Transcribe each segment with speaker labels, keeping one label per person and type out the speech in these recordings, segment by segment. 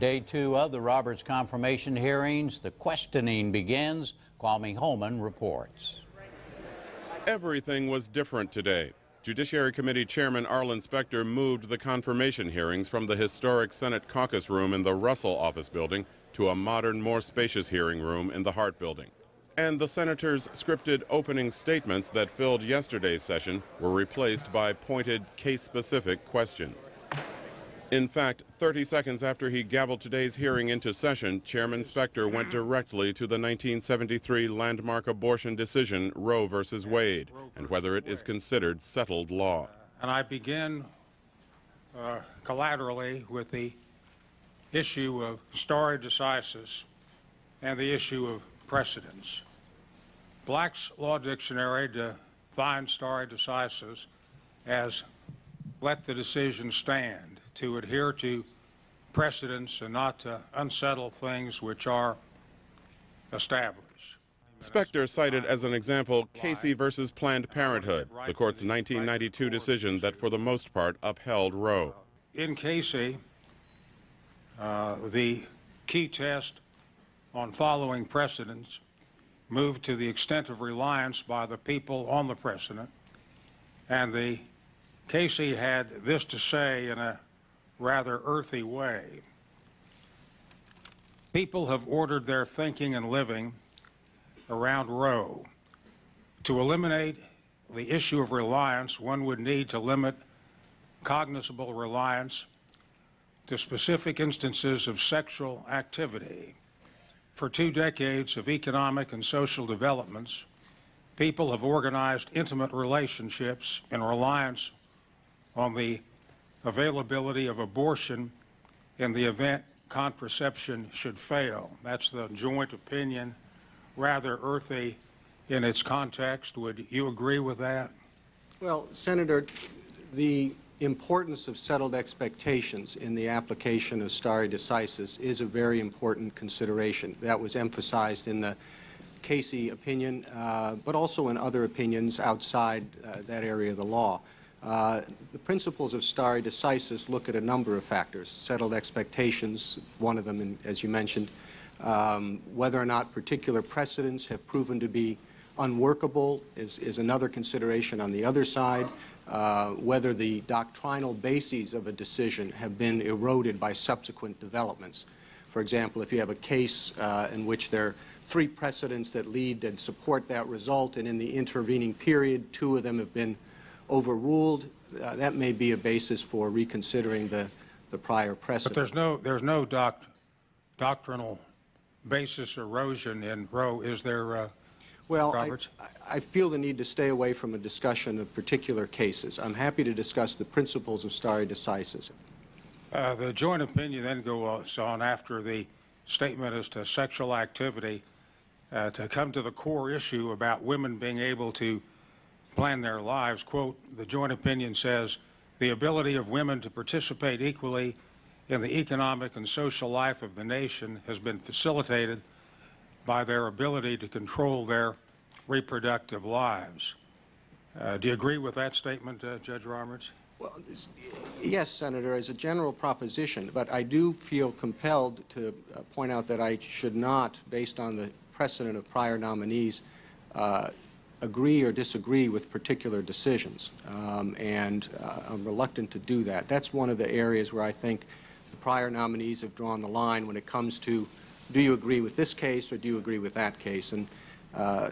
Speaker 1: Day two of the Roberts confirmation hearings. The questioning begins. Kwame Holman reports.
Speaker 2: Everything was different today. Judiciary Committee Chairman Arlen Specter moved the confirmation hearings from the historic Senate caucus room in the Russell office building to a modern, more spacious hearing room in the Hart building. And the senators' scripted opening statements that filled yesterday's session were replaced by pointed, case specific questions. In fact, 30 seconds after he gavelled today's hearing into session, Chairman Specter went directly to the 1973 landmark abortion decision, Roe v. Wade, and whether it is considered settled law.
Speaker 3: And I begin uh, collaterally with the issue of stare decisis and the issue of precedence. Black's Law Dictionary defines stare decisis as let the decision stand to adhere to precedents and not to unsettle things which are established.
Speaker 2: Specter cited as an example Casey versus Planned Parenthood, the court's 1992 decision that for the most part upheld Roe.
Speaker 3: In Casey, uh, the key test on following precedents moved to the extent of reliance by the people on the precedent, and the Casey had this to say in a rather earthy way. People have ordered their thinking and living around Roe. To eliminate the issue of reliance, one would need to limit cognizable reliance to specific instances of sexual activity. For two decades of economic and social developments, people have organized intimate relationships in reliance on the availability of abortion in the event contraception should fail. That's the joint opinion, rather earthy in its context. Would you agree with that?
Speaker 4: Well, Senator, the importance of settled expectations in the application of stare decisis is a very important consideration. That was emphasized in the Casey opinion, uh, but also in other opinions outside uh, that area of the law. Uh, the principles of stare decisis look at a number of factors. Settled expectations, one of them, in, as you mentioned. Um, whether or not particular precedents have proven to be unworkable is, is another consideration on the other side. Uh, whether the doctrinal bases of a decision have been eroded by subsequent developments. For example, if you have a case uh, in which there are three precedents that lead and support that result, and in the intervening period, two of them have been overruled, uh, that may be a basis for reconsidering the, the prior precedent.
Speaker 3: But there's no, there's no doc, doctrinal basis erosion in Roe, is there, uh,
Speaker 4: well,
Speaker 3: I,
Speaker 4: I, feel the need to stay away from a discussion of particular cases. I'm happy to discuss the principles of stare decisis.
Speaker 3: Uh, the joint opinion then goes on after the statement as to sexual activity uh, to come to the core issue about women being able to plan their lives. Quote, the joint opinion says, the ability of women to participate equally in the economic and social life of the nation has been facilitated by their ability to control their reproductive lives. Uh, do you agree with that statement, uh, Judge Roberts?
Speaker 4: Well, yes, Senator, as a general proposition, but I do feel compelled to uh, point out that I should not, based on the precedent of prior nominees, uh, agree or disagree with particular decisions, um, and uh, I'm reluctant to do that. That's one of the areas where I think the prior nominees have drawn the line when it comes to do you agree with this case or do you agree with that case, and uh,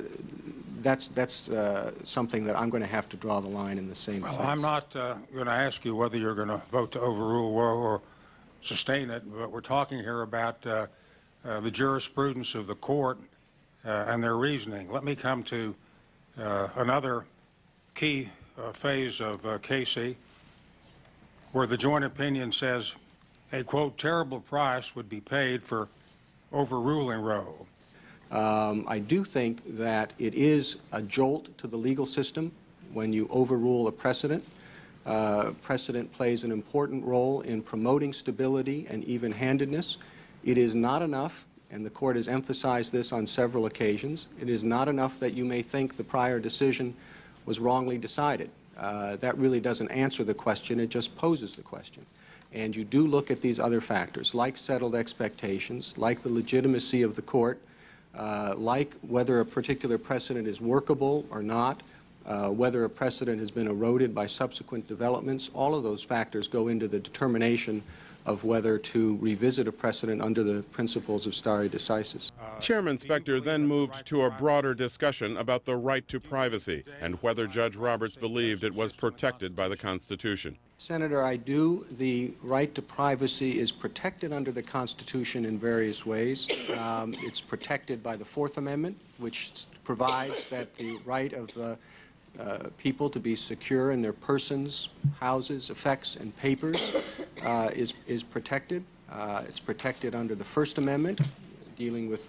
Speaker 4: that's that's uh, something that I'm going to have to draw the line in the same
Speaker 3: well,
Speaker 4: place.
Speaker 3: I'm not uh, going to ask you whether you're going to vote to overrule Roe or sustain it, but we're talking here about uh, uh, the jurisprudence of the court and their reasoning. Let me come to another key uh, phase of uh, Casey, where the joint opinion says a quote terrible price would be paid for overruling Roe.
Speaker 4: Um, I do think that it is a jolt to the legal system when you overrule a precedent. Uh, precedent plays an important role in promoting stability and even-handedness. It is not enough and the court has emphasized this on several occasions. It is not enough that you may think the prior decision was wrongly decided. Uh, that really doesn't answer the question, it just poses the question. and you do look at these other factors, like settled expectations, like the legitimacy of the court, uh, like whether a particular precedent is workable or not, uh, whether a precedent has been eroded by subsequent developments, all of those factors go into the determination of whether to revisit a precedent under the principles of stare decisis.
Speaker 2: Chairman Specter then moved to a broader discussion about the right to privacy and whether Judge Roberts believed it was protected by the Constitution.
Speaker 4: Senator, I do. The right to privacy is protected under the Constitution in various ways. Um, it's protected by the Fourth Amendment, which provides that the right of uh, uh, people to be secure in their persons, houses, effects, and papers uh, is, is protected. Uh, it's protected under the First Amendment, dealing with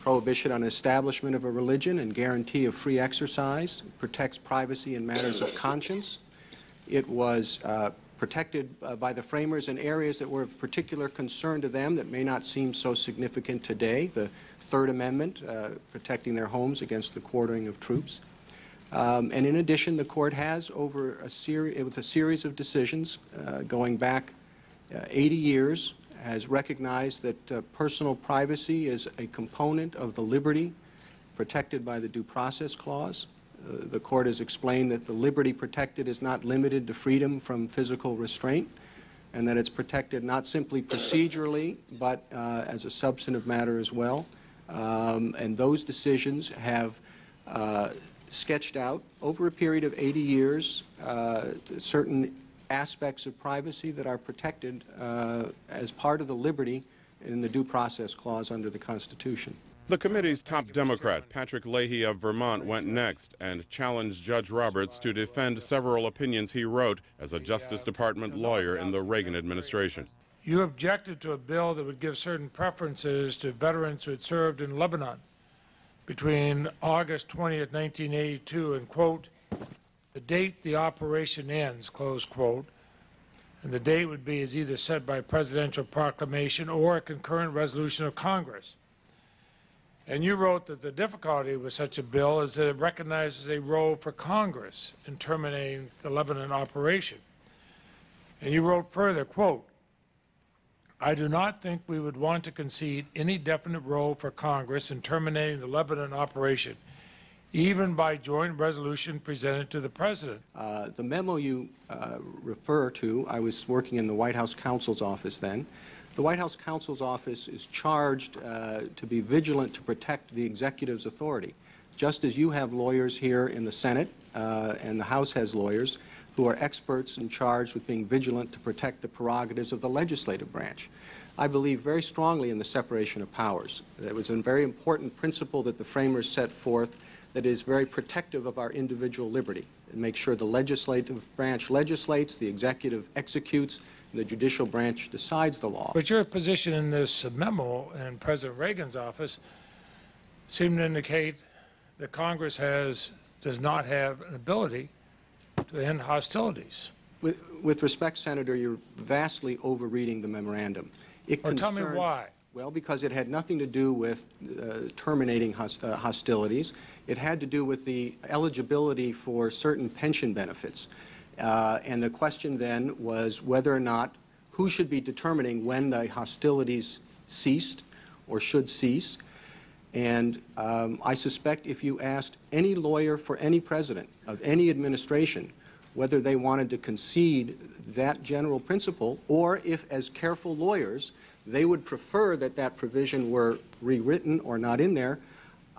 Speaker 4: prohibition on establishment of a religion and guarantee of free exercise. It protects privacy in matters of conscience. It was uh, protected uh, by the framers in areas that were of particular concern to them that may not seem so significant today. The Third Amendment, uh, protecting their homes against the quartering of troops. Um, and in addition, the court has, over a with a series of decisions uh, going back 80 years, has recognized that uh, personal privacy is a component of the liberty protected by the Due Process Clause. Uh, the court has explained that the liberty protected is not limited to freedom from physical restraint, and that it's protected not simply procedurally, but uh, as a substantive matter as well. Um, and those decisions have uh, sketched out over a period of 80 years uh, certain aspects of privacy that are protected uh, as part of the liberty in the Due Process Clause under the Constitution.
Speaker 2: The committee's top Democrat, Patrick Leahy of Vermont, went next and challenged Judge Roberts to defend several opinions he wrote as a Justice Department lawyer in the Reagan administration.
Speaker 5: You objected to a bill that would give certain preferences to veterans who had served in Lebanon between August 20th, 1982, and, quote, the date the operation ends, close quote, and the date would be as either set by presidential proclamation or a concurrent resolution of Congress. And you wrote that the difficulty with such a bill is that it recognizes a role for Congress in terminating the Lebanon operation. And you wrote further, quote, I do not think we would want to concede any definite role for Congress in terminating the Lebanon operation, even by joint resolution presented to the President.
Speaker 4: Uh, the memo you uh, refer to, I was working in the White House counsel's office then. The White House counsel's office is charged uh, to be vigilant to protect the executive's authority. Just as you have lawyers here in the Senate uh, and the House has lawyers, who are experts and charged with being vigilant to protect the prerogatives of the legislative branch. I believe very strongly in the separation of powers. It was a very important principle that the framers set forth that is very protective of our individual liberty and make sure the legislative branch legislates, the executive executes, and the judicial branch decides the law.
Speaker 5: But your position in this memo in President Reagan's office seemed to indicate that Congress has does not have an ability to end hostilities.
Speaker 4: With, with respect, Senator, you're vastly overreading the memorandum.
Speaker 5: It well, tell me why.
Speaker 4: Well, because it had nothing to do with uh, terminating host, uh, hostilities. It had to do with the eligibility for certain pension benefits. Uh, and the question then was whether or not who should be determining when the hostilities ceased or should cease. And um, I suspect if you asked any lawyer for any president of any administration whether they wanted to concede that general principle or if, as careful lawyers, they would prefer that that provision were rewritten or not in there,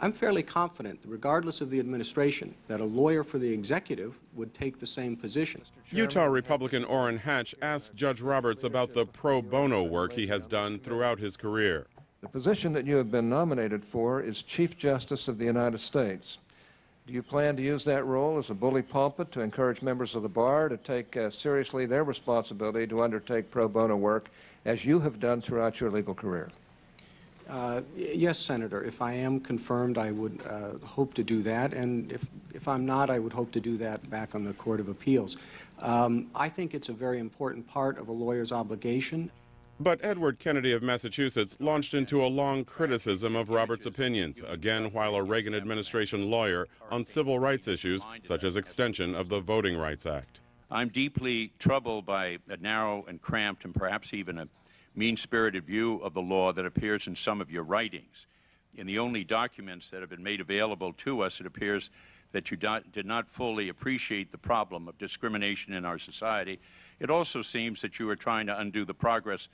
Speaker 4: I'm fairly confident, regardless of the administration, that a lawyer for the executive would take the same position.
Speaker 2: Utah Republican Orrin Hatch asked Judge Roberts about the pro bono work he has done throughout his career.
Speaker 6: The position that you have been nominated for is Chief Justice of the United States. Do you plan to use that role as a bully pulpit to encourage members of the bar to take uh, seriously their responsibility to undertake pro bono work, as you have done throughout your legal career?
Speaker 4: Uh, yes, Senator. If I am confirmed, I would uh, hope to do that. And if, if I'm not, I would hope to do that back on the Court of Appeals. Um, I think it's a very important part of a lawyer's obligation.
Speaker 2: But Edward Kennedy of Massachusetts launched into a long criticism of Roberts' opinions, again while a Reagan administration lawyer, on civil rights issues such as extension of the Voting Rights Act.
Speaker 7: I'm deeply troubled by a narrow and cramped and perhaps even a mean-spirited view of the law that appears in some of your writings. In the only documents that have been made available to us, it appears that you did not fully appreciate the problem of discrimination in our society. It also seems that you are trying to undo the progress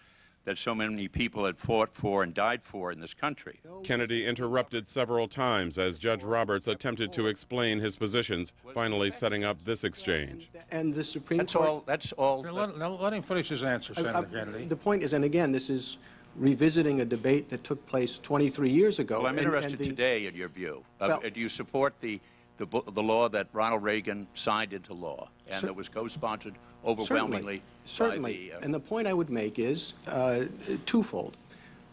Speaker 7: that so many people had fought for and died for in this country.
Speaker 2: Kennedy interrupted several times as Judge Roberts attempted to explain his positions, finally setting up this exchange.
Speaker 4: And the Supreme
Speaker 7: That's
Speaker 4: Court...
Speaker 7: all. That's all.
Speaker 3: Now, Let, now let him finish his answer,
Speaker 4: I- I-
Speaker 3: Senator Kennedy.
Speaker 4: The point is, and again, this is revisiting a debate that took place 23 years ago.
Speaker 7: Well, I'm
Speaker 4: and- and
Speaker 7: interested
Speaker 4: the-
Speaker 7: today in your view. Uh,
Speaker 4: Well-
Speaker 7: do you support the, the, bo- the law that Ronald Reagan signed into law and
Speaker 4: Cer-
Speaker 7: that was co-sponsored
Speaker 4: Certainly,
Speaker 7: overwhelmingly
Speaker 4: certainly.
Speaker 7: by the... uh,
Speaker 4: And the point I would make is uh, twofold.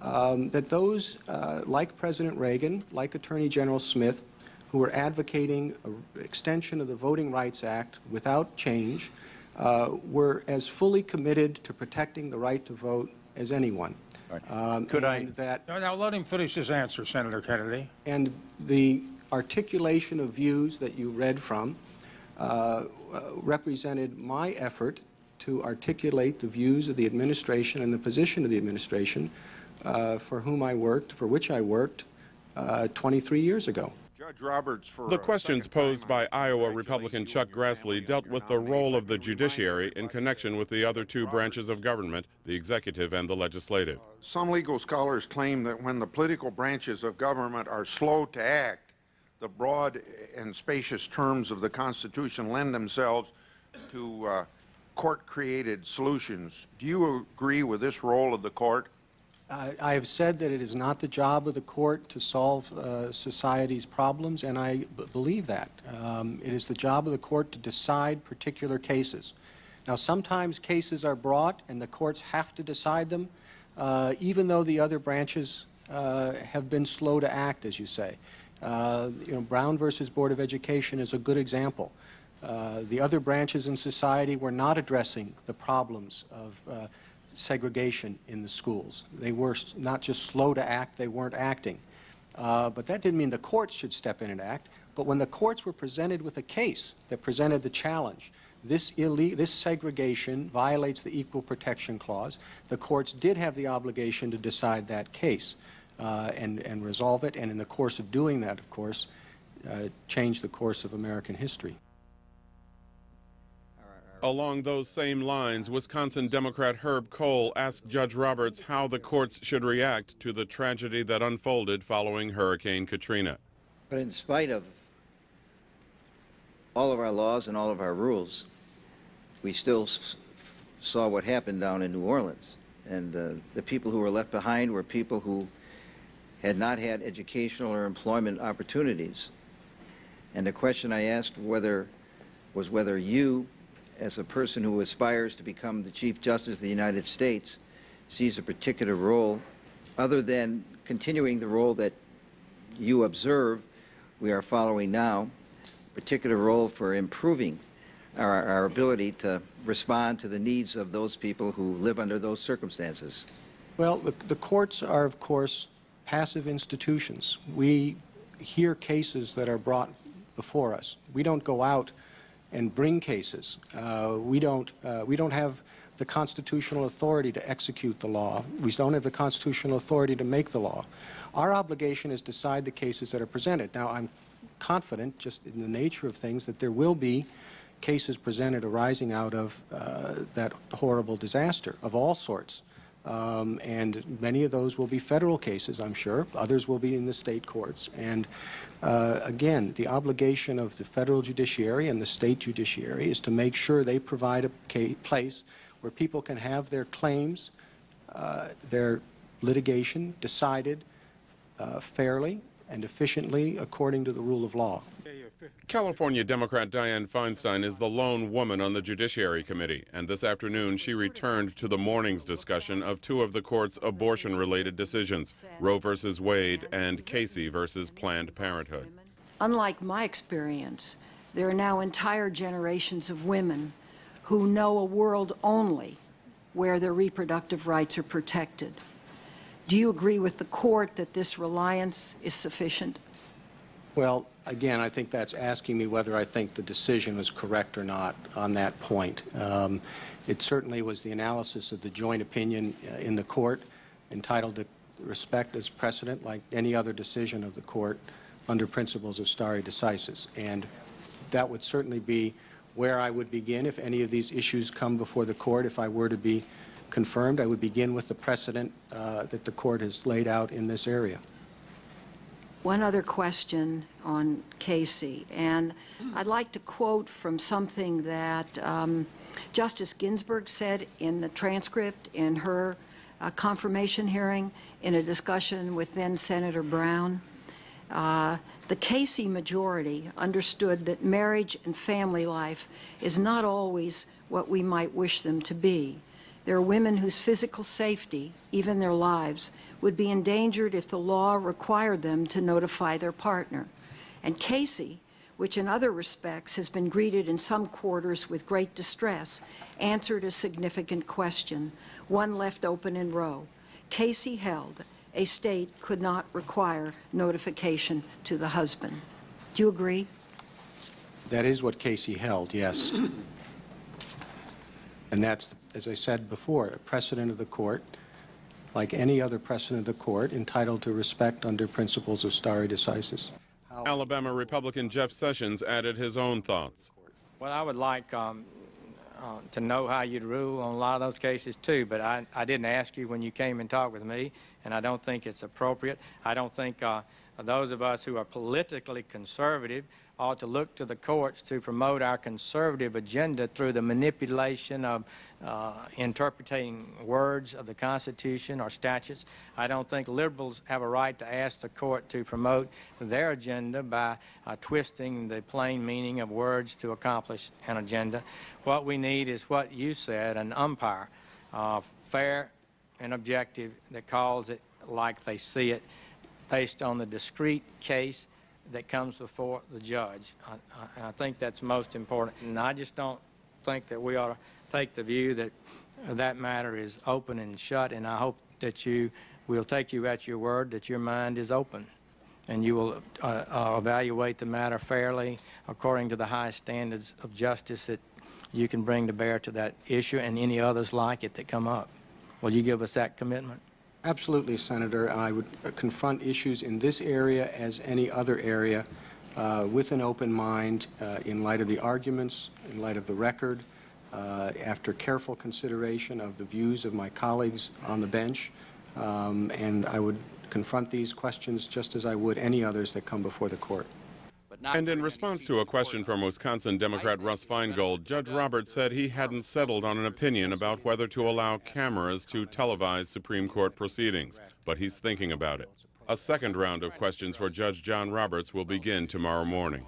Speaker 4: Um, That those, uh, like President Reagan, like Attorney General Smith, who were advocating an extension of the Voting Rights Act without change, uh, were as fully committed to protecting the right to vote as anyone. Um,
Speaker 7: Could I-
Speaker 4: that
Speaker 3: Now, now let him finish his answer, Senator Kennedy.
Speaker 4: and the articulation of views that you read from uh, uh, represented my effort to articulate the views of the administration and the position of the administration uh, for whom I worked, for which I worked uh, 23 years ago.
Speaker 8: Judge Roberts, for
Speaker 2: The questions posed by Iowa Republican Chuck
Speaker 8: and your family
Speaker 2: Grassley dealt with the role of the
Speaker 8: Let me remind
Speaker 2: judiciary in connection with the other two branches of government, the executive and the legislative.
Speaker 8: Some legal scholars claim that when the political branches of government are slow to act, the broad and spacious terms of the Constitution lend themselves to uh, court-created solutions. Do you agree with this role of the court?
Speaker 4: I I have said that it is not the job of the court to solve uh, society's problems, and I believe that. Um, It is the job of the court to decide particular cases. Now, sometimes cases are brought, and the courts have to decide them, uh, even though the other branches uh, have been slow to act, as you say. Uh, You know, Brown versus Board of Education is a good example. Uh, The other branches in society were not addressing the problems of uh, segregation in the schools. They were not just slow to act, they weren't acting. Uh, But that didn't mean the courts should step in and act. But when the courts were presented with a case that presented the challenge, this this segregation violates the Equal Protection Clause, the courts did have the obligation to decide that case uh, and and resolve it, and in the course of doing that, of course, uh, change the course of American history.
Speaker 2: Along those same lines, Wisconsin Democrat Herb Kohl asked Judge Roberts how the courts should react to the tragedy that unfolded following Hurricane Katrina.
Speaker 9: But in spite of all of our laws and all of our rules, we still s- saw what happened down in New Orleans. And uh, the people who were left behind were people who had not had educational or employment opportunities. And the question I asked whether was whether you, as a person who aspires to become the Chief Justice of the United States, sees a particular role other than continuing the role that you observe we are following now, particular role for improving our, our ability to respond to the needs of those people who live under those circumstances.
Speaker 4: Well, the, the courts are, of course, passive institutions. We hear cases that are brought before us. We don't go out and bring cases. Uh, we don't. Uh, we don't have the constitutional authority to execute the law. We don't have the constitutional authority to make the law. Our obligation is to decide the cases that are presented. Now, I'm confident, just in the nature of things, that there will be cases presented arising out of uh, that horrible disaster of all sorts. Um, and many of those will be federal cases, I'm sure. Others will be in the state courts. And uh, again, the obligation of the federal judiciary and the state judiciary is to make sure they provide a place where people can have their claims, uh, their litigation decided uh, fairly and efficiently according to the rule of law.
Speaker 2: California Democrat Dianne Feinstein is the lone woman on the Judiciary Committee, and this afternoon she returned to the morning's discussion of two of the court's abortion related decisions Roe v. Wade and Casey versus Planned Parenthood.
Speaker 10: Unlike my experience, there are now entire generations of women who know a world only where their reproductive rights are protected. Do you agree with the court that this reliance is sufficient?
Speaker 4: Well, again, I think that's asking me whether I think the decision was correct or not on that point. Um, It certainly was the analysis of the joint opinion uh, in the court entitled to respect as precedent like any other decision of the court under principles of stare decisis. And that would certainly be where I would begin if any of these issues come before the court. If I were to be confirmed, I would begin with the precedent uh, that the court has laid out in this area.
Speaker 10: One other question on Casey, and I'd like to quote from something that um, Justice Ginsburg said in the transcript in her uh, confirmation hearing in a discussion with then Senator Brown. Uh, the Casey majority understood that marriage and family life is not always what we might wish them to be. There are women whose physical safety, even their lives, would be endangered if the law required them to notify their partner. And Casey, which in other respects has been greeted in some quarters with great distress, answered a significant question, one left open in Roe. Casey held a state could not require notification to the husband. Do you agree?
Speaker 4: That is what Casey held, yes. And that's, as I said before, a precedent of the court, like any other precedent of the court, entitled to respect under principles of stare decisis.
Speaker 2: Alabama Republican Jeff Sessions added his own thoughts.
Speaker 11: Well, I would like um, uh, to know how you'd rule on a lot of those cases too, but I, I didn't ask you when you came and talked with me, and I don't think it's appropriate. I don't think uh, those of us who are politically conservative ought to look to the courts to promote our conservative agenda through the manipulation of uh, interpreting words of the Constitution or statutes. I don't think liberals have a right to ask the court to promote their agenda by uh, twisting the plain meaning of words to accomplish an agenda. What we need is what you said, an umpire, uh, fair and objective that calls it like they see it based on the discrete case that comes before the judge. I, I, I think that's most important. And I just don't think that we ought to take the view that that matter is open and shut, and I hope that you will take you at your word that your mind is open and you will uh, uh, evaluate the matter fairly according to the high standards of justice that you can bring to bear to that issue and any others like it that come up. Will you give us that commitment?
Speaker 4: Absolutely, Senator. I would confront issues in this area as any other area uh, with an open mind uh, in light of the arguments, in light of the record, uh, after careful consideration of the views of my colleagues on the bench. Um, and I would confront these questions just as I would any others that come before the court.
Speaker 2: And in response to a question from Wisconsin Democrat Russ Feingold, Judge Roberts said he hadn't settled on an opinion about whether to allow cameras to televise Supreme Court proceedings, but he's thinking about it. A second round of questions for Judge John Roberts will begin tomorrow morning.